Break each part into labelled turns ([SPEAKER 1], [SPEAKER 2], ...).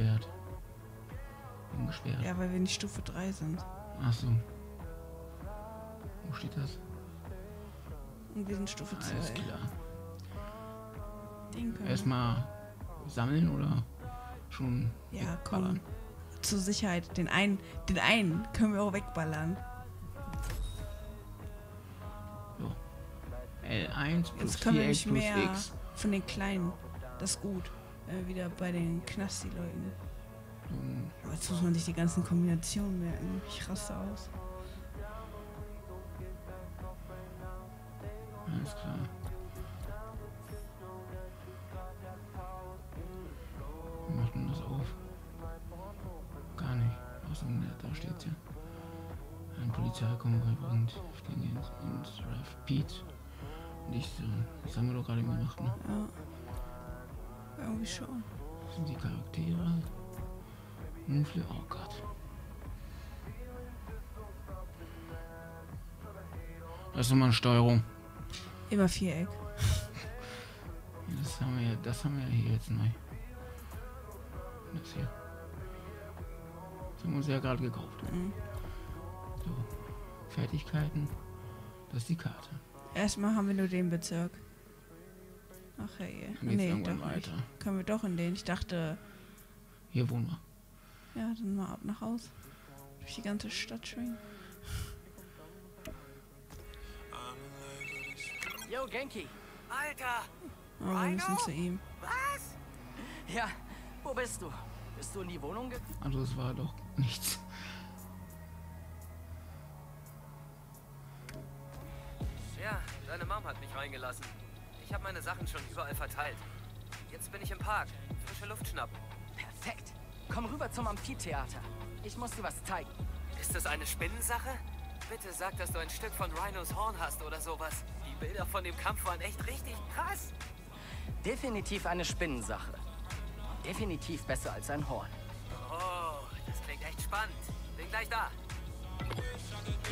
[SPEAKER 1] gesperrt. Warum gesperrt?
[SPEAKER 2] Ja, weil wir nicht Stufe 3 sind.
[SPEAKER 1] Ach so. Wo steht das?
[SPEAKER 2] Und wir sind Stufe 2.
[SPEAKER 1] Alles klar.
[SPEAKER 2] Den können wir-
[SPEAKER 1] Erstmal sammeln oder schon
[SPEAKER 2] Ja, komm. Zur Sicherheit. Den einen, den einen können wir auch wegballern.
[SPEAKER 1] So. L1 plus
[SPEAKER 2] Jetzt können wir
[SPEAKER 1] 4x
[SPEAKER 2] nämlich
[SPEAKER 1] plus
[SPEAKER 2] mehr
[SPEAKER 1] x.
[SPEAKER 2] von den Kleinen. Das ist gut. Äh, wieder bei den Knasti-Leuten.
[SPEAKER 1] Hm,
[SPEAKER 2] Aber jetzt muss man sich die ganzen Kombinationen merken. Ich raste aus.
[SPEAKER 1] Alles klar. Wie macht man das auf? Gar nicht. Außer da steht ja. Ein Polizeikonvoi bringt Flüchtlinge ins, ins Rapid. Und ich so. Das haben wir doch gerade gemacht, ne?
[SPEAKER 2] Ja. Irgendwie schon.
[SPEAKER 1] Sind die Charaktere. Mufle, oh Gott. Das ist nochmal eine Steuerung.
[SPEAKER 2] Immer Viereck.
[SPEAKER 1] Das haben wir ja, das haben wir hier jetzt neu. Das hier. Das haben wir uns ja gerade gekauft.
[SPEAKER 2] Mhm.
[SPEAKER 1] So. Fertigkeiten. Das ist die Karte.
[SPEAKER 2] Erstmal haben wir nur den Bezirk. Ach hey.
[SPEAKER 1] Dann
[SPEAKER 2] Nee,
[SPEAKER 1] irgendwann
[SPEAKER 2] doch nicht.
[SPEAKER 1] weiter.
[SPEAKER 2] Können wir doch in den. Ich dachte,
[SPEAKER 1] Hier wohnen wir.
[SPEAKER 2] ja, dann mal ab nach Haus. Durch die ganze Stadt schwingen.
[SPEAKER 3] Yo, Genki.
[SPEAKER 4] Alter!
[SPEAKER 2] Oh, wir müssen zu ihm.
[SPEAKER 4] Was?
[SPEAKER 3] Ja, wo bist du? Bist du in die Wohnung ge...
[SPEAKER 1] Also es war doch nichts.
[SPEAKER 4] Ja, deine Mom hat mich reingelassen. Ich habe meine Sachen schon überall verteilt. Jetzt bin ich im Park. Frische Luft schnappen.
[SPEAKER 3] Perfekt. Komm rüber zum Amphitheater. Ich muss dir was zeigen.
[SPEAKER 4] Ist das eine Spinnensache? Bitte sag, dass du ein Stück von Rhinos Horn hast oder sowas. Die Bilder von dem Kampf waren echt richtig krass.
[SPEAKER 3] Definitiv eine Spinnensache. Definitiv besser als ein Horn.
[SPEAKER 4] Oh, das klingt echt spannend. Bin gleich da.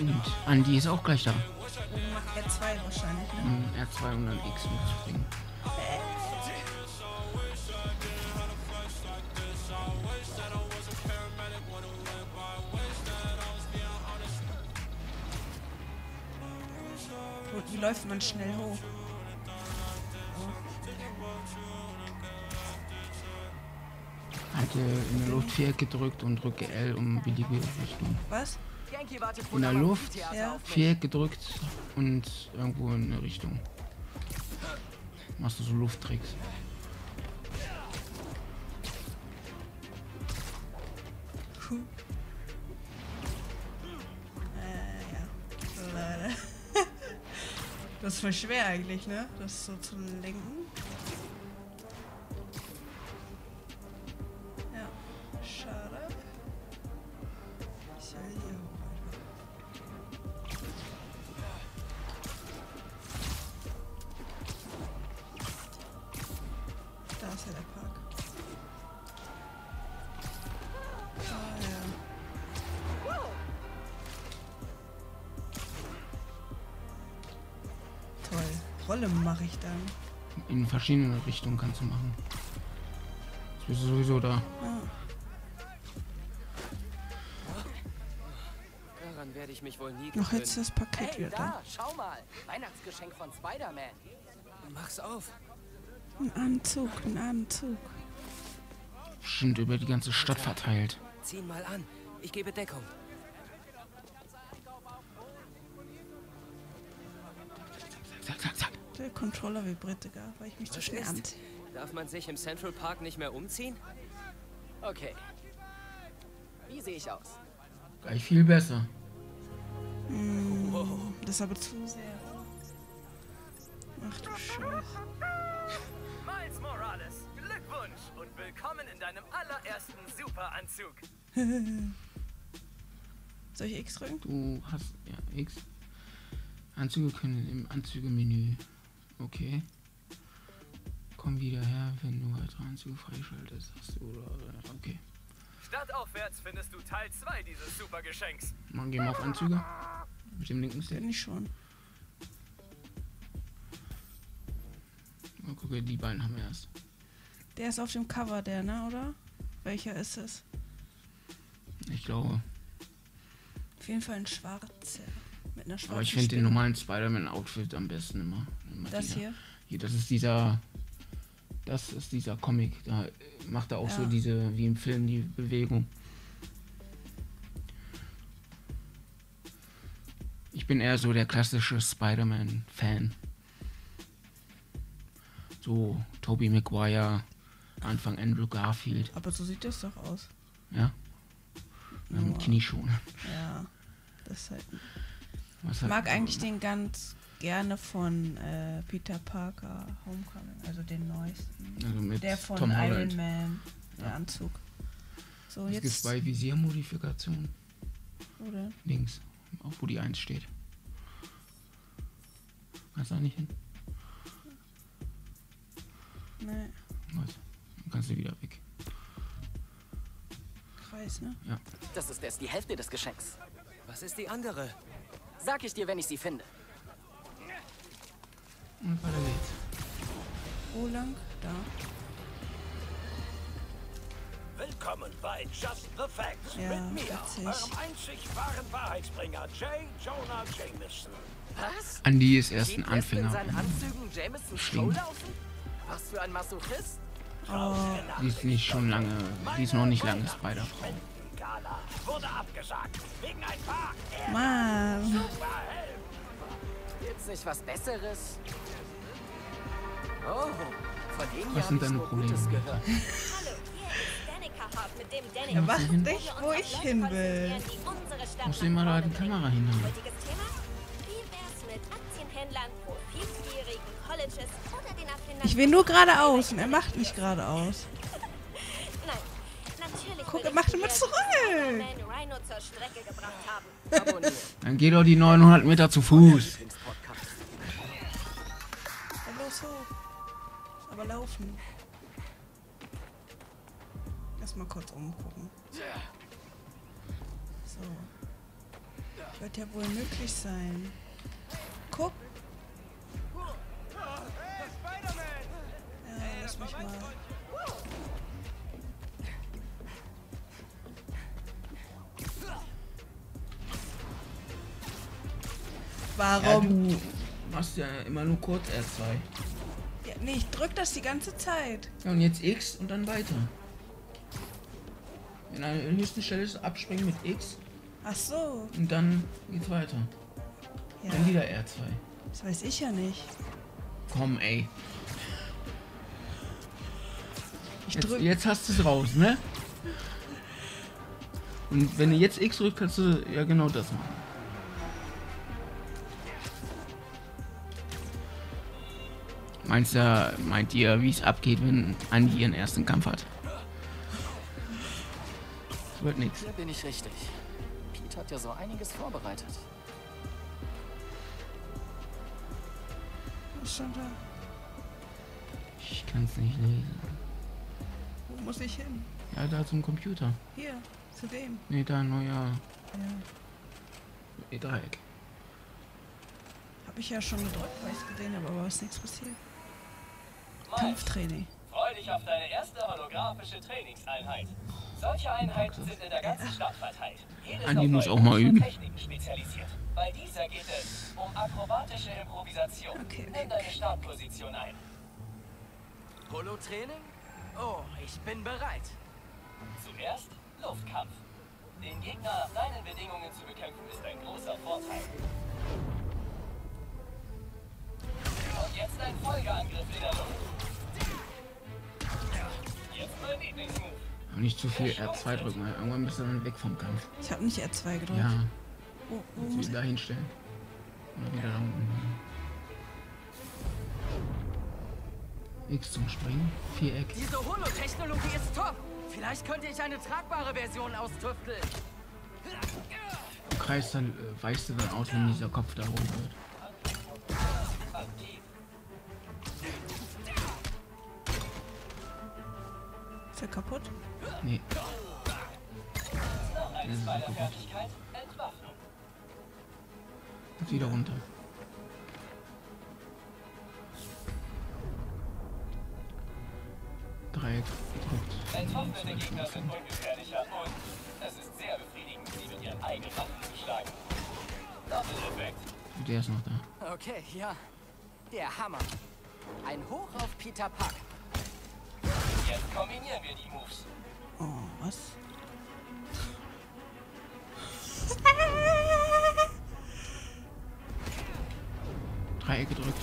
[SPEAKER 1] Und Andi ist auch gleich da.
[SPEAKER 2] Macht R2 wahrscheinlich, ne?
[SPEAKER 1] Um R2 und dann X mitzubringen.
[SPEAKER 2] Wo- Wie läuft man schnell hoch?
[SPEAKER 1] Halte in der Luft Viereck gedrückt und drücke L um beliebige Richtung.
[SPEAKER 2] Was?
[SPEAKER 1] In der Luft?
[SPEAKER 2] Ja.
[SPEAKER 1] Viereck gedrückt und irgendwo in eine Richtung. Machst du so Lufttricks.
[SPEAKER 2] Äh, ja. Leider. Das ist voll schwer eigentlich, ne? Das so zu lenken. Mache ich dann.
[SPEAKER 1] In verschiedene Richtungen kannst du machen. Jetzt bist du sowieso da.
[SPEAKER 2] Ah,
[SPEAKER 4] Daran werde ich mich wohl nie
[SPEAKER 2] noch jetzt das Paket
[SPEAKER 3] Hey,
[SPEAKER 2] wieder da.
[SPEAKER 3] schau mal. Weihnachtsgeschenk von Spider-Man.
[SPEAKER 4] Mach's auf.
[SPEAKER 2] Ein Anzug, ein Anzug.
[SPEAKER 1] Bestimmt über die ganze Stadt verteilt.
[SPEAKER 4] Zieh mal an. Ich gebe Deckung.
[SPEAKER 1] Zack, zack, zack.
[SPEAKER 2] Der Controller vibriert sogar, weil ich mich so
[SPEAKER 4] Was
[SPEAKER 2] schnell
[SPEAKER 4] ist? Darf man sich im Central Park nicht mehr umziehen?
[SPEAKER 3] Okay. Wie sehe ich aus?
[SPEAKER 1] Gleich viel besser.
[SPEAKER 2] Das ist aber zu sehr. Ach du Scheiße.
[SPEAKER 4] Miles Morales, Glückwunsch und willkommen in deinem allerersten Superanzug.
[SPEAKER 2] Soll ich X drücken?
[SPEAKER 1] Du hast ja X. Anzüge können im Anzügemenü. Okay. Komm wieder her, wenn du weitere Anzüge freischaltest. Hast du oder okay.
[SPEAKER 4] Stadtaufwärts findest du Teil 2 dieses Supergeschenks.
[SPEAKER 1] Mal gehen wir auf Anzüge. Mit dem linken Stick.
[SPEAKER 2] Bin ich schon.
[SPEAKER 1] Mal gucken, die beiden haben wir erst.
[SPEAKER 2] Der ist auf dem Cover, der, ne, oder? Welcher ist es?
[SPEAKER 1] Ich glaube.
[SPEAKER 2] Auf jeden Fall ein schwarzer. Mit einer schwarzen
[SPEAKER 1] Aber ich finde den normalen Spider-Man-Outfit am besten immer.
[SPEAKER 2] Das hier?
[SPEAKER 1] Hier, das ist dieser. Das ist dieser Comic. Da macht er auch so
[SPEAKER 2] Ja.
[SPEAKER 1] diese, wie im Film, die Bewegung. Ich bin eher so der klassische Spider-Man-Fan. So, Tobey Maguire, Anfang Andrew Garfield,
[SPEAKER 2] Aber so sieht das doch aus.
[SPEAKER 1] ja. ja mit Knieschonen.
[SPEAKER 2] Ja. Das ist halt.
[SPEAKER 1] Was
[SPEAKER 2] Ich mag eigentlich den ganz gerne von äh, Peter Parker Homecoming, also den neuesten.
[SPEAKER 1] Also mit
[SPEAKER 2] Der von
[SPEAKER 1] Tom
[SPEAKER 2] Iron
[SPEAKER 1] Holland.
[SPEAKER 2] Man, der Anzug. So,
[SPEAKER 1] Es gibt
[SPEAKER 2] jetzt.
[SPEAKER 1] zwei Visiermodifikationen.
[SPEAKER 2] Oder?
[SPEAKER 1] Links, auch wo die 1 steht. Kannst du da nicht hin?
[SPEAKER 2] Ne,
[SPEAKER 1] Was? Dann kannst du wieder weg.
[SPEAKER 2] Kreis, ne?
[SPEAKER 3] Das ist erst die Hälfte des Geschenks.
[SPEAKER 5] Was ist die andere?
[SPEAKER 3] Sag ich dir, wenn ich sie finde.
[SPEAKER 1] Und weiter geht's.
[SPEAKER 2] Wo lang? Da.
[SPEAKER 6] Willkommen bei Just the Facts
[SPEAKER 2] Ja,
[SPEAKER 6] mit mir,
[SPEAKER 2] witzig.
[SPEAKER 6] eurem einzig wahren Wahrheitsbringer, J. Jonah Jameson.
[SPEAKER 3] Was?
[SPEAKER 1] Andy ist erst ein Anfänger.
[SPEAKER 3] seinen Anzügen Jameson Show laufen? Was für ein Masochist?
[SPEAKER 2] Oh,
[SPEAKER 1] Die ist nicht schon lange, die ist noch nicht lange Spider-Frau.
[SPEAKER 2] Mann.
[SPEAKER 3] Gibt's nicht was Besseres? Oh, von denen
[SPEAKER 1] Was sind deine Probleme?
[SPEAKER 3] Gutes gehört.
[SPEAKER 7] Hallo, hier ist Danica Hart mit
[SPEAKER 1] hin?
[SPEAKER 2] nicht, wo ich hin will.
[SPEAKER 1] Musst du immer da die Kamera.
[SPEAKER 7] Heutiges Thema? Wie wär's mit Aktienhändlern, profitgierigen Colleges oder den Erfindern...
[SPEAKER 2] Ich will nur geradeaus und er macht nicht geradeaus.
[SPEAKER 7] Nein, natürlich
[SPEAKER 2] Guck, er macht immer zurück.
[SPEAKER 7] Spider-Man Rhino zur Strecke gebracht haben.
[SPEAKER 3] Abonnieren.
[SPEAKER 1] Dann geh doch die 900 Meter zu Fuß.
[SPEAKER 2] Hoch. Aber laufen. Erstmal kurz umgucken. So. Wird ja wohl möglich sein. Ja
[SPEAKER 1] immer nur kurz R2.
[SPEAKER 2] Ja, nee, ich drück das die ganze Zeit.
[SPEAKER 1] Ja, und jetzt X und dann weiter. An der höchsten Stelle ist, abspringen mit X
[SPEAKER 2] Ach so.
[SPEAKER 1] und dann geht's weiter.
[SPEAKER 2] Ja,
[SPEAKER 1] Dann wieder R2.
[SPEAKER 2] das weiß ich ja nicht.
[SPEAKER 1] Komm, ey.
[SPEAKER 2] Ich
[SPEAKER 1] Jetzt,
[SPEAKER 2] drück.
[SPEAKER 1] jetzt hast du es raus, ne? Und wenn du jetzt X drückst, kannst du ja genau das machen. Meinst du, meint ihr, wie es abgeht, wenn Andi ihren ersten Kampf hat? Das wird nix.
[SPEAKER 3] Hier bin ich richtig. Pete hat ja so einiges vorbereitet.
[SPEAKER 2] Was stand da?
[SPEAKER 1] Ich kann's nicht lesen.
[SPEAKER 2] Wo muss ich hin?
[SPEAKER 1] Ja, da zum Computer.
[SPEAKER 2] Hier, zu dem.
[SPEAKER 1] Ne, da neuer
[SPEAKER 2] Ja.
[SPEAKER 1] E-Dreieck.
[SPEAKER 2] Hab ich ja schon gedrückt, weil ich gesehen habe, aber ist nichts passiert. Kampftraining.
[SPEAKER 4] Freu dich auf deine erste holographische Trainingseinheit. Solche Einheiten sind in der ganzen Stadt verteilt. Jede ist
[SPEAKER 1] Andi
[SPEAKER 4] auf
[SPEAKER 1] muss
[SPEAKER 4] neue
[SPEAKER 1] auch mal üben.
[SPEAKER 4] Techniken spezialisiert. Bei dieser geht es um akrobatische Improvisation.
[SPEAKER 2] Okay, okay,
[SPEAKER 4] Nimm deine Startposition ein.
[SPEAKER 3] Holo-Training? Oh, ich bin bereit.
[SPEAKER 4] Zuerst Luftkampf. Den Gegner nach deinen Bedingungen zu bekämpfen ist ein großer Vorteil. Und jetzt ein Folgeangriff in der Luft.
[SPEAKER 1] Aber nicht zu viel R2 drücken, weil irgendwann bist du dann weg vom Kampf.
[SPEAKER 2] Ich habe nicht R2 gedrückt.
[SPEAKER 1] Ja,
[SPEAKER 2] wo
[SPEAKER 1] musst
[SPEAKER 2] muss
[SPEAKER 1] du da hinstellen. Oder wieder da unten. X zum Springen. Viereck.
[SPEAKER 3] Diese Holo-Technologie ist top. Vielleicht könnte ich eine tragbare Version austüfteln.
[SPEAKER 1] Kreis, dann äh, weißt du dann aus, wenn dieser Kopf da rund wird.
[SPEAKER 2] Ist er kaputt?
[SPEAKER 1] Nee.
[SPEAKER 4] Fertigkeit Entwaffnung.
[SPEAKER 1] Jetzt wieder runter. Dreieck gedrückt.
[SPEAKER 4] Entwaffnung Bewaffnete Gegner sind ungefährlicher und es ist sehr befriedigend, sie mit ihren eigenen Waffen zu schlagen. Doppeleffekt.
[SPEAKER 1] Der ist noch da.
[SPEAKER 3] Okay, ja. Der Hammer. Ein Hoch auf Peter Park.
[SPEAKER 4] Jetzt kombinieren wir die Moves.
[SPEAKER 2] Oh, was?
[SPEAKER 1] Dreieck gedrückt.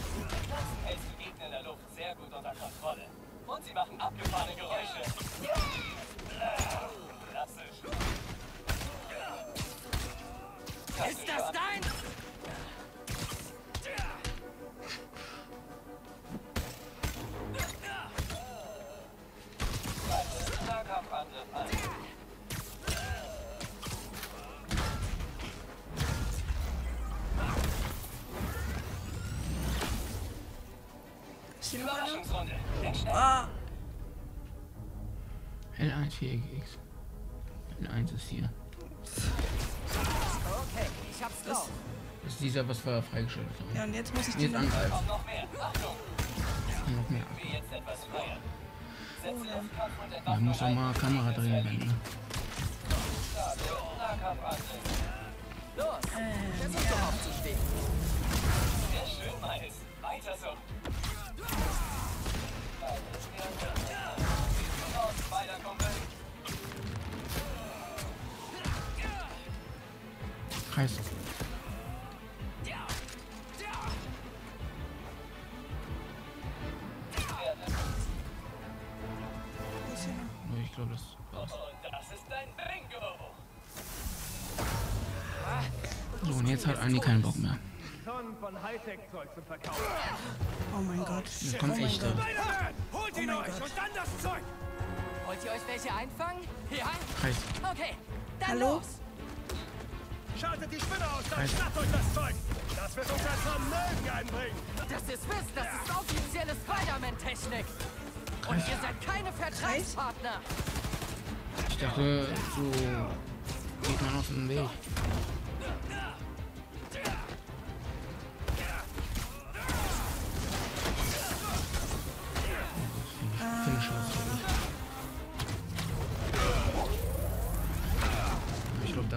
[SPEAKER 4] Hältst du Gegner in der Luft sehr gut unter Kontrolle. Und sie machen abgefahrene Geräusche. Klassisch.
[SPEAKER 3] Ist das dein?
[SPEAKER 4] Denk schnell.
[SPEAKER 2] Ah,
[SPEAKER 1] L1 4X. L1 ist hier.
[SPEAKER 3] Okay, ich hab's drauf.
[SPEAKER 1] Das ist dieser, was wir freigeschaltet haben.
[SPEAKER 2] ja, und jetzt muss ich.
[SPEAKER 1] Jetzt angreifen.
[SPEAKER 4] Kommt noch mehr. Achtung.
[SPEAKER 1] Noch mehr. Da
[SPEAKER 4] Entwaffnung
[SPEAKER 1] muss doch mal Kamera drehen werden. Ne?
[SPEAKER 3] Los, versuch doch aufzustehen.
[SPEAKER 4] Sehr schön, Miles. Weiter so.
[SPEAKER 1] Nur ich glaube, das war's. So, und jetzt hat Andi keinen Bock mehr.
[SPEAKER 6] Tonnen von Hightech-Zeug zu verkaufen.
[SPEAKER 2] Oh mein Gott.
[SPEAKER 1] Jetzt kommt echter.
[SPEAKER 6] Holt ihn euch und dann das Zeug!
[SPEAKER 3] Wollt ihr euch welche einfangen? Ja?
[SPEAKER 1] Kreis.
[SPEAKER 3] Okay, dann
[SPEAKER 2] Hallo?
[SPEAKER 3] los.
[SPEAKER 6] Schaltet die Spinne aus, dann
[SPEAKER 1] Halt.
[SPEAKER 6] schnappt euch das Zeug! Das wird uns ein Vermögen einbringen!
[SPEAKER 3] Das ist Wiss, das ist offizielle Spider-Man-Technik. Und ihr seid keine Vertragspartner.
[SPEAKER 1] Ich dachte, so geht man aus dem Weg.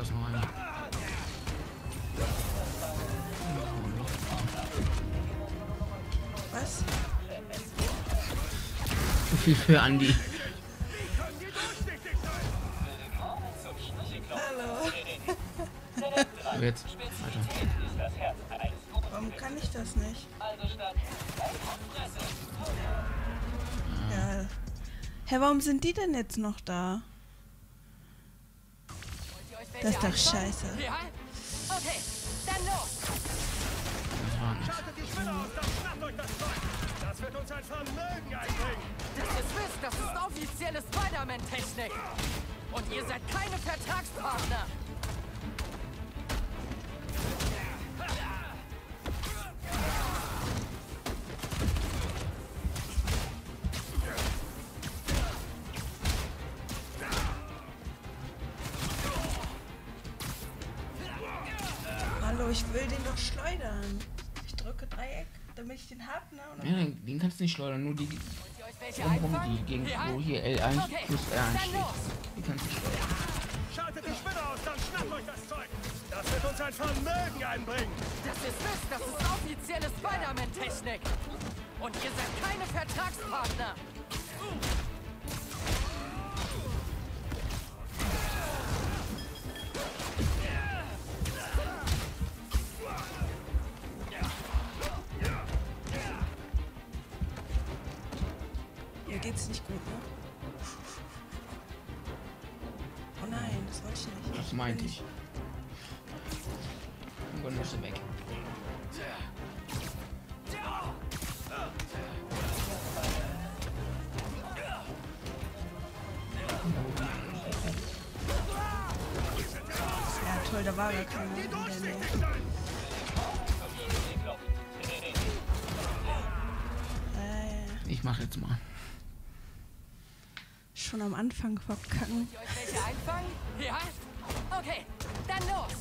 [SPEAKER 1] Ich. Ich glaube, da ist noch einer.
[SPEAKER 2] Was?
[SPEAKER 1] Zu viel für Andi. So, jetzt weiter.
[SPEAKER 4] Das
[SPEAKER 2] Warum kann ich das nicht? Ja. Hä, warum sind die denn jetzt noch da? Das ist doch scheiße.
[SPEAKER 3] Ja? Okay, dann los.
[SPEAKER 6] Schaltet die Spinne aus, dann schnappt euch das Zeug! Das wird uns ein Vermögen einbringen!
[SPEAKER 3] Das ist Wiss, das ist offizielle Spider-Man-Technik. Und ihr seid keine Vertragspartner.
[SPEAKER 2] Damit ich den hab, ne? Und
[SPEAKER 1] Ja, den, den kannst du nicht schleudern, nur die
[SPEAKER 3] welche
[SPEAKER 1] drumherum, die gegen
[SPEAKER 3] Ja?
[SPEAKER 1] wo hier L1
[SPEAKER 3] Okay,
[SPEAKER 1] plus R1
[SPEAKER 3] dann
[SPEAKER 1] steht.
[SPEAKER 3] los.
[SPEAKER 1] Die kannst du schleudern.
[SPEAKER 6] Schaltet die Spinne aus, dann schnappt euch das Zeug! Das wird uns ein Vermögen einbringen!
[SPEAKER 3] Das ist Wiss, das ist offizielle Spider-Man-Technik. Und ihr seid keine Vertragspartner.
[SPEAKER 2] Geht's nicht gut, ne? Oh nein, das wollte ich nicht.
[SPEAKER 1] Das meinte ich. Irgendwann musst du weg.
[SPEAKER 2] Ja, toll, da war gar keiner
[SPEAKER 1] Ich mach jetzt mal.
[SPEAKER 2] Schon am Anfang verkacken.
[SPEAKER 3] Wollt ihr euch welche einfangen? Ja? Okay, dann los.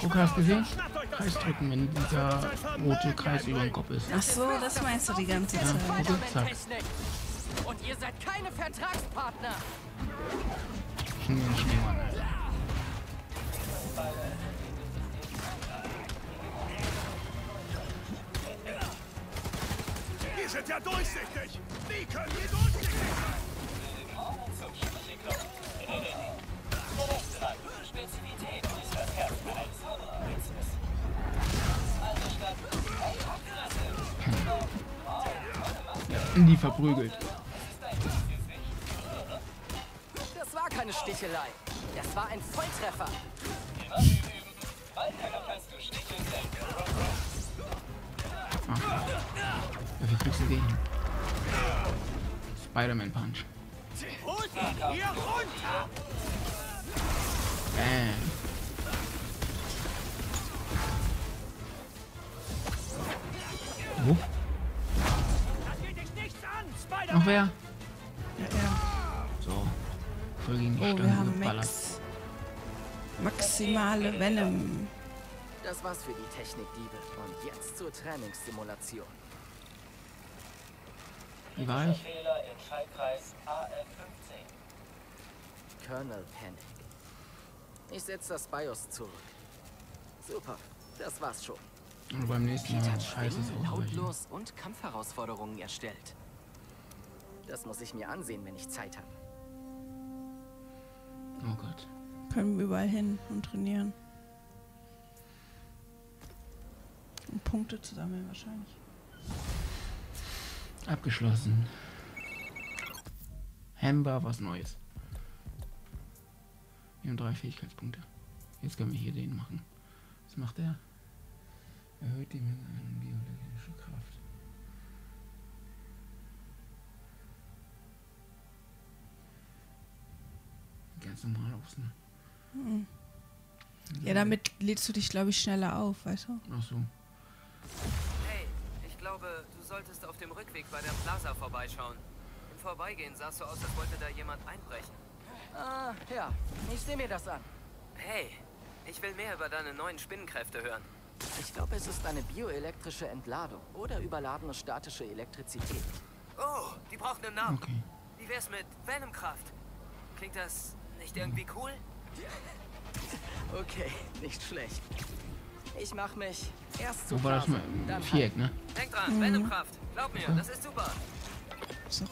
[SPEAKER 1] Guck, hast
[SPEAKER 6] aus,
[SPEAKER 1] gesehen? Kreis drücken, wenn dieser rote Kreis über dem Kopf ist.
[SPEAKER 2] Ach so, das meinst du die ganze Zeit.
[SPEAKER 1] Ja.
[SPEAKER 3] Spider-Man-Technik. Und ihr seid keine Vertragspartner.
[SPEAKER 1] Schnee, Schneemann. Alter.
[SPEAKER 6] Die sind ja durchsichtig. Wie können die durchsichtig sein?
[SPEAKER 4] Spezifität eines Honor-Witzes. Also statt Hey, Fresse.
[SPEAKER 1] Die verprügelt.
[SPEAKER 3] Das war keine Stichelei. Das war ein Volltreffer.
[SPEAKER 4] Immer üben. Weiter kannst du sticheln
[SPEAKER 1] Ja, wie kriegst du den? Spider-Man Punch. Bam. Wo? Noch wer?
[SPEAKER 2] Ja, ja.
[SPEAKER 1] So. Voll gegen die
[SPEAKER 2] Oh,
[SPEAKER 1] Stange
[SPEAKER 2] wir haben
[SPEAKER 1] geballert.
[SPEAKER 2] Max. Maximale Venom.
[SPEAKER 3] Das war's für die Technikdiebe. Und jetzt zur Trainingssimulation.
[SPEAKER 1] Wie war ich?
[SPEAKER 4] Fehler im Schaltkreis AF15.
[SPEAKER 3] Colonel Panic. Ich setze das BIOS zurück. Super, das war's schon.
[SPEAKER 1] Und beim nächsten Mal
[SPEAKER 3] hat
[SPEAKER 1] scheiße
[SPEAKER 3] lautlos und Kampfherausforderungen erstellt. Das muss ich mir ansehen, wenn ich Zeit habe.
[SPEAKER 1] Oh Gott.
[SPEAKER 2] Können wir überall hin und trainieren. Punkte zu sammeln wahrscheinlich.
[SPEAKER 1] Abgeschlossen. Hemba, was Neues. Wir haben drei Fähigkeitspunkte. Jetzt können wir hier den machen. Was macht der? Erhöht die Menge an biologische Kraft. Ganz normal aus, ne?
[SPEAKER 2] Ja, damit lädst du dich, glaube ich, schneller auf, weißt du?
[SPEAKER 1] Ach so.
[SPEAKER 5] Hey, ich glaube, du solltest auf dem Rückweg bei der Plaza vorbeischauen. Im Vorbeigehen sah es so aus, als wollte da jemand einbrechen.
[SPEAKER 3] Ah, ja, ich sehe mir das an.
[SPEAKER 5] Hey, ich will mehr über deine neuen Spinnenkräfte hören.
[SPEAKER 3] Ich glaube, es ist eine bioelektrische Entladung oder überladene statische Elektrizität.
[SPEAKER 5] Oh, die braucht einen Namen.
[SPEAKER 1] Okay.
[SPEAKER 5] Wie wär's mit Venomkraft? Klingt das nicht irgendwie cool?
[SPEAKER 3] Okay, nicht schlecht. Ich mach mich erst zu
[SPEAKER 1] Wo war das mal?
[SPEAKER 3] dann
[SPEAKER 1] Viereck, ne?
[SPEAKER 5] Denk dran, Venomkraft. Glaub mir, das ist super.
[SPEAKER 2] Doch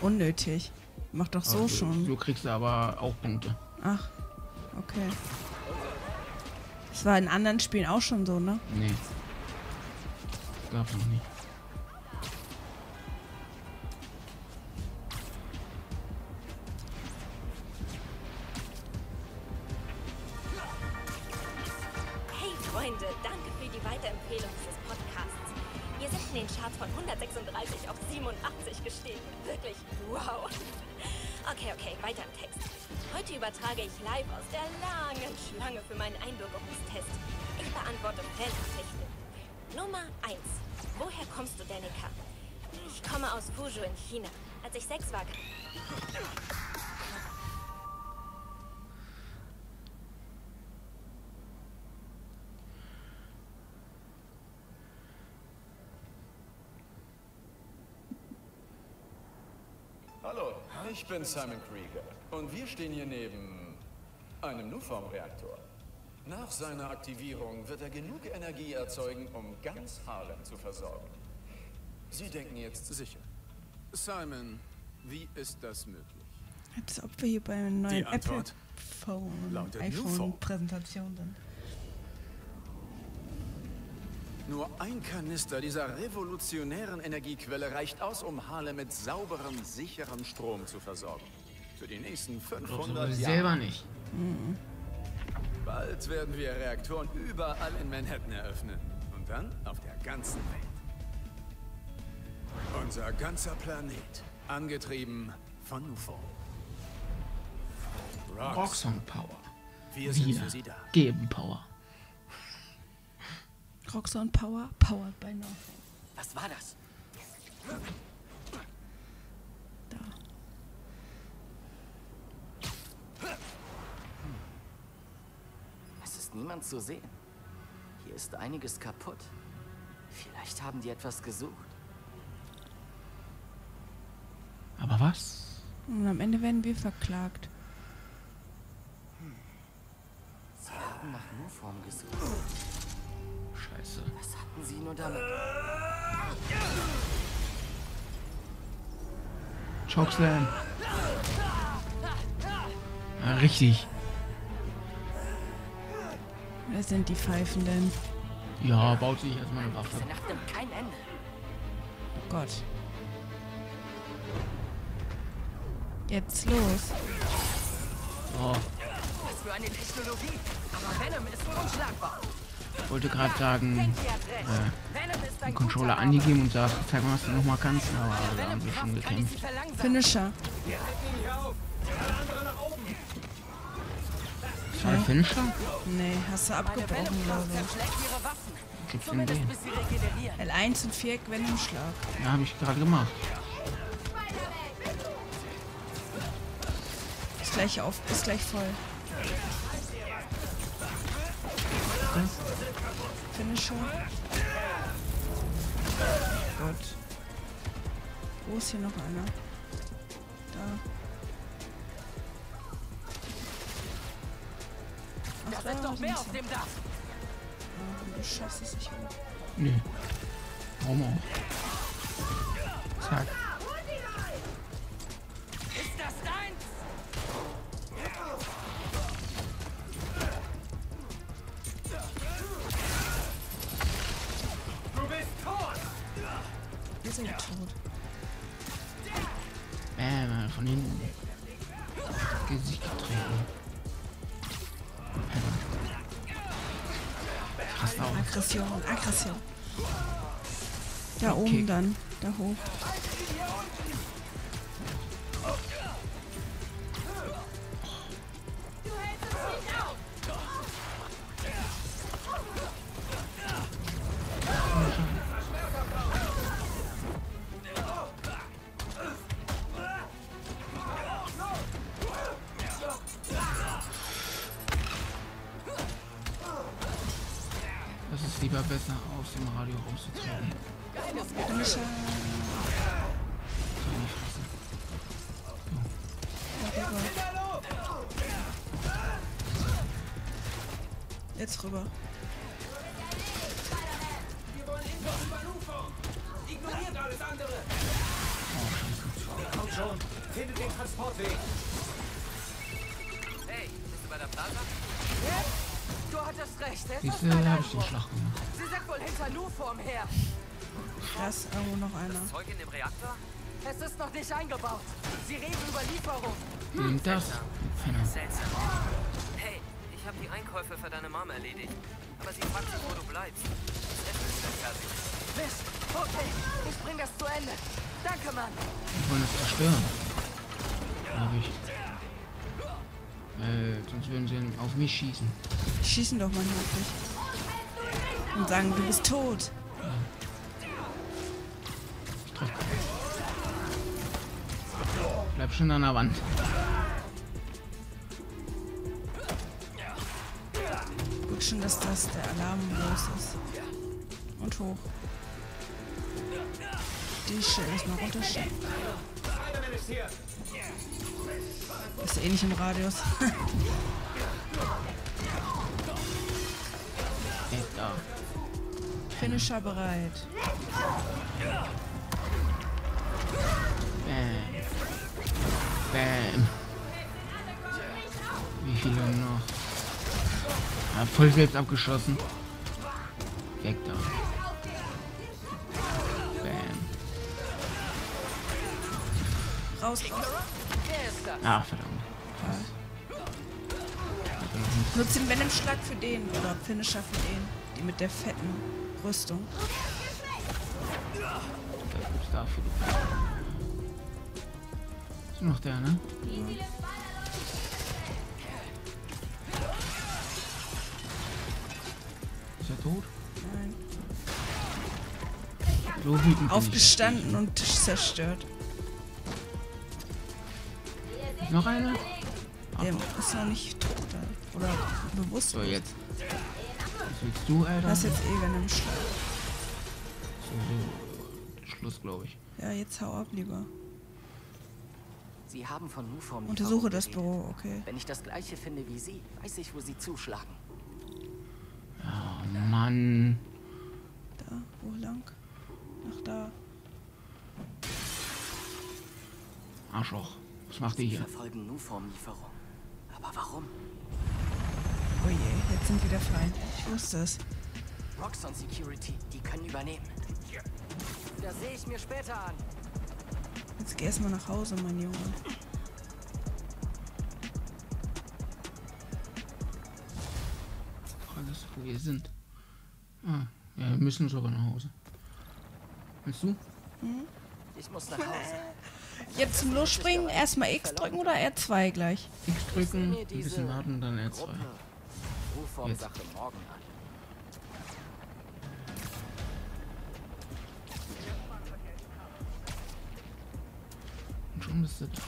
[SPEAKER 2] unnötig. Mach doch so
[SPEAKER 1] Aber
[SPEAKER 2] schon.
[SPEAKER 1] Du kriegst aber auch Punkte.
[SPEAKER 2] Ach, okay. Das war in anderen Spielen auch schon so, ne?
[SPEAKER 1] Nee. Gab's noch nicht.
[SPEAKER 7] Freunde, danke für die Weiterempfehlung dieses Podcasts. Wir sind in den Charts von 136 auf 87 gestiegen. Wirklich, wow. Okay, okay, weiter im Text. Heute übertrage ich live aus der langen Schlange für meinen Einbürgerungstest. Ich beantworte Fantechnik. Nummer 1. Woher kommst du, Danica? Ich komme aus Fuzhou in China. Als ich sechs war,
[SPEAKER 8] Hallo, ich bin Simon Krieger und wir stehen hier neben einem Nuform-Reaktor. Nach seiner Aktivierung wird er genug Energie erzeugen, um ganz Harlem zu versorgen. Sie denken jetzt sicher.
[SPEAKER 9] Simon, wie ist das möglich?
[SPEAKER 2] Als ob wir hier bei einer neuen Apple-Phone, iPhone-Präsentation sind.
[SPEAKER 9] Nur ein Kanister dieser revolutionären Energiequelle reicht aus, um Harlem mit sauberem, sicherem Strom zu versorgen. Für die nächsten 500 Jahre.
[SPEAKER 1] Selber nicht.
[SPEAKER 9] Bald werden wir Reaktoren überall in Manhattan eröffnen. Und dann auf der ganzen Welt. Unser ganzer Planet, angetrieben von UFO. Rocks,
[SPEAKER 1] Roxon Power.
[SPEAKER 9] wir sind
[SPEAKER 1] Wir
[SPEAKER 9] für Sie da.
[SPEAKER 1] geben Power.
[SPEAKER 2] Roxanne Power, powered by North.
[SPEAKER 3] Was war das?
[SPEAKER 2] Da.
[SPEAKER 3] Es ist niemand zu sehen. Hier ist einiges kaputt. Vielleicht haben die etwas gesucht.
[SPEAKER 1] Aber was?
[SPEAKER 2] Und am Ende werden wir verklagt.
[SPEAKER 3] Sie haben nach Nuform gesucht.
[SPEAKER 1] Scheiße.
[SPEAKER 3] Was hatten Sie nur damit?
[SPEAKER 1] Chokeslam. Ja, richtig.
[SPEAKER 2] Wer sind die Pfeifenden?
[SPEAKER 1] Ja, baut sich erstmal eine Waffe.
[SPEAKER 3] Diese Nacht nimmt kein Ende.
[SPEAKER 2] Oh Gott. Jetzt los.
[SPEAKER 1] Oh,
[SPEAKER 3] Was für eine Technologie. Aber Venom ist unschlagbar.
[SPEAKER 1] Ich wollte gerade sagen, äh,
[SPEAKER 3] ist ein
[SPEAKER 1] den Controller angegeben und sagt, zeig mal, was du nochmal kannst. Aber da haben sie schon gekämpft.
[SPEAKER 2] Finisher.
[SPEAKER 1] Das war der Finisher?
[SPEAKER 2] Nee, hast du abgebrochen, glaube
[SPEAKER 3] ihre Waffen.
[SPEAKER 1] Gibt's denn den?
[SPEAKER 3] bis sie regenerieren.
[SPEAKER 2] ich. L1 und Viereck Venomschlag.
[SPEAKER 1] Ja, habe ich gerade gemacht.
[SPEAKER 2] Ist gleich auf, ist gleich voll. Finisher. Gut. Wo ist hier noch einer? Da.
[SPEAKER 3] Da
[SPEAKER 2] Ach,
[SPEAKER 3] sind noch mehr auf dem Dach.
[SPEAKER 2] Ah, Du schaffst es nicht mehr.
[SPEAKER 1] Nö. Warum auch? Zack.
[SPEAKER 2] Da
[SPEAKER 1] Okay.
[SPEAKER 2] oben dann, da hoch.
[SPEAKER 1] Das ist lieber besser, aus dem Radio rauszutreten.
[SPEAKER 2] Finisher.
[SPEAKER 1] So in die Fresse.
[SPEAKER 2] Jetzt rüber.
[SPEAKER 5] Hey, bist du bei der Plaza?
[SPEAKER 3] Du hattest recht. Es ist
[SPEAKER 1] du,
[SPEAKER 3] bei
[SPEAKER 1] da
[SPEAKER 3] der
[SPEAKER 1] habe ich den
[SPEAKER 3] Tour.
[SPEAKER 1] Schlag gemacht.
[SPEAKER 3] Sie sind wohl hinter Nuform her.
[SPEAKER 2] Krass, irgendwo noch einer.
[SPEAKER 5] Zeug in dem Reaktor?
[SPEAKER 3] Es ist noch nicht eingebaut. Sie reden über Lieferung.
[SPEAKER 1] Nimm das. Penner.
[SPEAKER 5] Seltsam. Hey, ich habe die Einkäufe für deine Mom erledigt. Aber sie fragt sich, wo du bleibst. Das Essen ist gleich fertig.
[SPEAKER 3] Mist. Okay, ich bring das zu Ende. Danke, Mann.
[SPEAKER 1] Die wollen es zerstören. Glaube ich. Äh, sonst würden sie auf mich schießen.
[SPEAKER 2] Schießen doch manchmal auf dich. Und sagen, du bist tot.
[SPEAKER 1] Ich Bleib schön an der Wand.
[SPEAKER 2] Gut schon, dass das der Alarm los ist. Und hoch. Die Schild erstmal runterstellen. Ist eh nicht im Radius. Finisher bereit.
[SPEAKER 1] Bam. Wie viele noch? Ja, voll selbst abgeschossen. Weg da. Bam.
[SPEAKER 2] Raus, raus.
[SPEAKER 1] Ah, verdammt.
[SPEAKER 2] Nutz den Venom-Schlag für den oder Finisher für den. Die mit der fetten Rüstung.
[SPEAKER 1] Das gibt's dafür. Ist noch der, ne? Ist er tot?
[SPEAKER 2] Nein.
[SPEAKER 1] So
[SPEAKER 2] Aufgestanden und zerstört.
[SPEAKER 1] jetzt. Ist noch einer?
[SPEAKER 2] Der ist noch nicht tot. Oder bewusst.
[SPEAKER 1] So, jetzt. Was willst du, Alter?
[SPEAKER 2] Das ist jetzt eh Venom-Schlag.
[SPEAKER 1] So, so. Schluss, glaube ich.
[SPEAKER 2] Ja, jetzt hau ab lieber.
[SPEAKER 3] Sie haben von Nuform
[SPEAKER 2] Untersuche das Büro, okay.
[SPEAKER 3] Wenn ich das gleiche finde wie Sie, weiß ich, wo Sie zuschlagen.
[SPEAKER 1] Oh Mann.
[SPEAKER 2] Da, wo lang? Nach da.
[SPEAKER 1] Arschloch. Was macht ihr
[SPEAKER 3] Sie
[SPEAKER 1] hier?
[SPEAKER 3] verfolgen Nuform-Lieferung. Aber warum?
[SPEAKER 2] Oh je, jetzt sind wieder Feinde. Ich wusste es.
[SPEAKER 3] Roxxon Security, die können übernehmen. Das sehe ich mir später an.
[SPEAKER 2] Jetzt geh erstmal nach Hause, mein Junge.
[SPEAKER 1] Frage ist, wo wir sind. Ah, ja, wir müssen sogar nach Hause. Willst du?
[SPEAKER 3] Ich muss nach Hause.
[SPEAKER 2] Jetzt zum Losspringen erstmal X drücken oder R2 gleich?
[SPEAKER 1] X drücken, ein bisschen warten, dann R2.
[SPEAKER 3] Gruppe Nuform-Sache morgen an.
[SPEAKER 1] Und schon bist du da.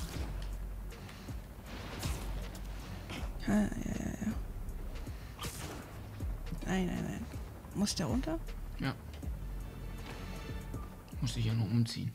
[SPEAKER 2] Ja, ja, ja, ja. Nein, nein, nein. Muss der runter?
[SPEAKER 1] Ja. Muss ich ja nur umziehen.